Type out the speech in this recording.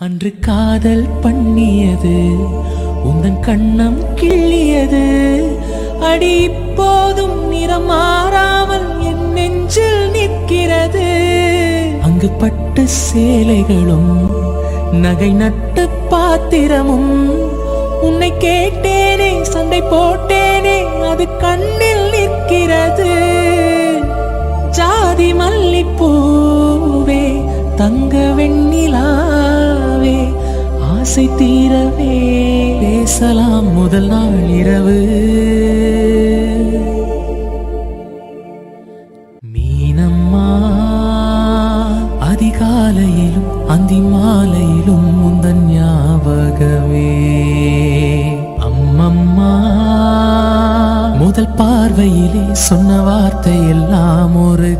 அன்று காதல் பண்ணியது உந்தன் கண்ணம் கிள்ளியது. அடி இப்போதும் நிறம் மாறாமல் என் நெஞ்சில் நிற்கிறது. அங்கு பட்டு சேலைகளும் நகை நட்டு பாத்திரமும். உன்னை கேட்டேனே சண்டை போட்டேனே அது கண்ணில் நிற்கிறது. ஜாதி மல்லிப்பூவே தங்க வெண்ணிலா ஆசை தீரவே பேசலாம் முதல் நாள் இரவு. மீனம்மா அதிகாலையிலும் அந்தி மாலையிலும் முந்தன் ஞாபகமே. அம்மம்மா முதல் பார்வையிலே சொன்ன வார்த்தை எல்லாம் ஒரு